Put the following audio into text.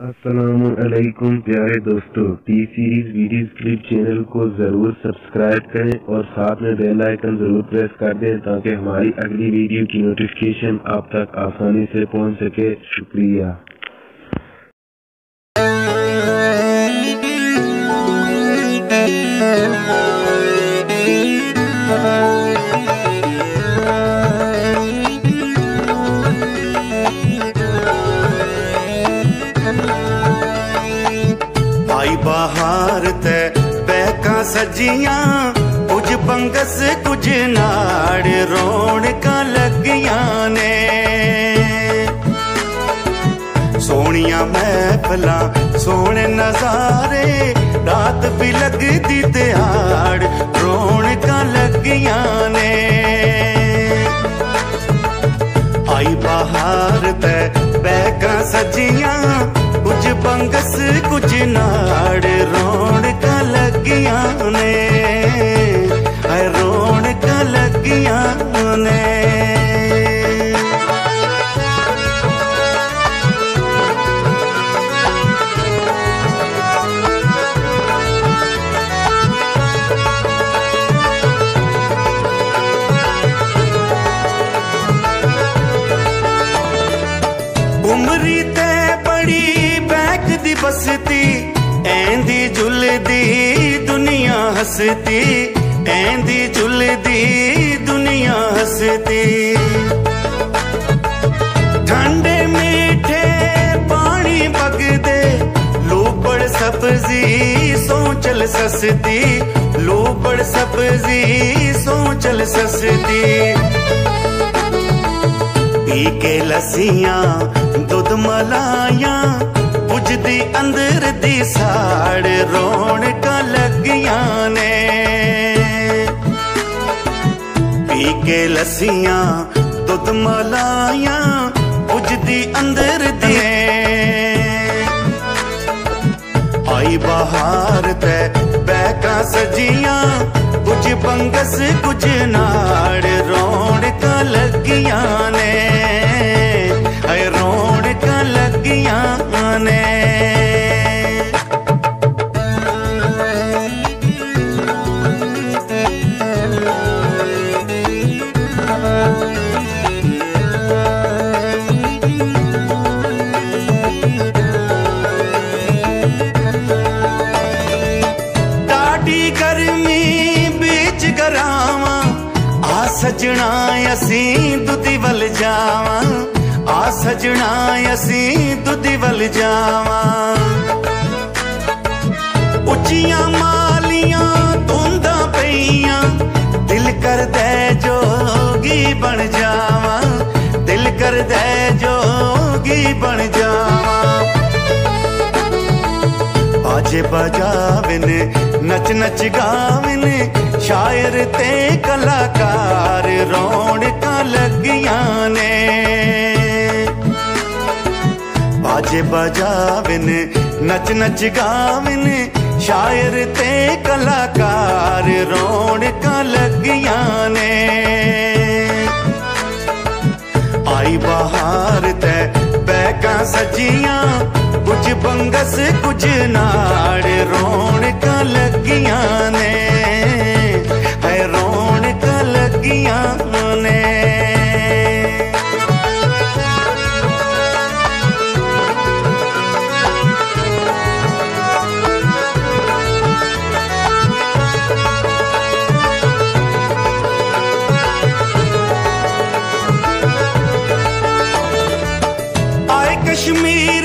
असलकुम प्यारे दोस्तों। T series video clip channel को ज़रूर सब्सक्राइब करें और साथ में बेल आइकन ज़रूर प्रेस कर दें ताकि हमारी अगली वीडियो की नोटिफिकेशन आप तक आसानी से पहुँच सके। शुक्रिया। ਆਈ ਬਹਾਰ ਤੇ ਬੈਕਾਂ ਸਜੀਆਂ, ਕੁਝ ਬੰਗਸ ਕੁਝ ਨਾੜ ਰੌਣਕਾਂ ਲੱਗੀਆਂ ਨੇ। ਸੋਹਣੀਆਂ ਮਹਿਫਲਾਂ, ਸੋਹਣੇ ਨਜ਼ਾਰੇ ਰਾਤ ਵੀ ਲੱਗਦੀ ਤੇ ਆੜ ਰੌਣਕਾਂ ਲੱਗੀਆਂ ਨੇ। ਆਈ ਬਹਾਰ ਤੇ ਬੈਕਾਂ ਸਜੀਆਂ बंगस कुछ नाड़ रोण का लगिया ने। रौनक लगिया ने। उमरी ऐंदी जुलदी दुनिया हसती ऐंदी जुलदी दुनिया हसती। ठंडे मीठे पानी बगदे, लोबड़ सब्ज़ी सोचल ससती, लोबड़ सब्ज़ी सोचल ससती। पी के लसियाँ दुध मलाया दी साड़ रौनक लगिया ने। पी के लसियाँ दुध मलाया पुजदी अंदर दी आई बाहर ते बैका सजिया, कुछ बंगस कुछ नाड़ रौनक लगिया ਸਜਣਾ ਅਸੀਂ ਦੁੱਧੀ ਵੱਲ ਜਾਵਾਂ। ਆ ਸਜਣਾ ਅਸੀਂ ਦੁੱਧੀ ਵੱਲ ਜਾਵਾਂ। ਉੱਚੀਆਂ ਮਾਲੀਆਂ ਤੁੰਦਾ ਪਈਆਂ। ਦਿਲ ਕਰਦਾ ਜੋਗੀ ਬਣ ਜਾਵਾਂ। ਦਿਲ ਕਰਦਾ ਜੋਗੀ ਬਣ ਜਾਵਾਂ। ਆਜੇ ਬਜਾਵਨ ਨੱਚ ਨੱਚ ਗਾਵਨ ਸ਼ਾਇਰ ਤੇ ਕਲਾਕਾਰ ਰੌਣਕਾਂ ਲੱਗੀਆਂ ਨੇ। ਬਾਜੇ ਬਜਾਵਨ, ਨੱਚ ਨੱਚ ਗਾਵਨ, ਸ਼ਾਇਰ ਤੇ ਕਲਾਕਾਰ ਰੌਣਕਾਂ ਲੱਗੀਆਂ ਨੇ। ਆਈ ਬਹਾਰ ਤੇ ਬੈਕਾਂ ਸਜੀਆਂ, ਕੁਝ ਬੰਗਸ ਕੁਝ ਨਾੜ ਰੋਣ You Kashmir.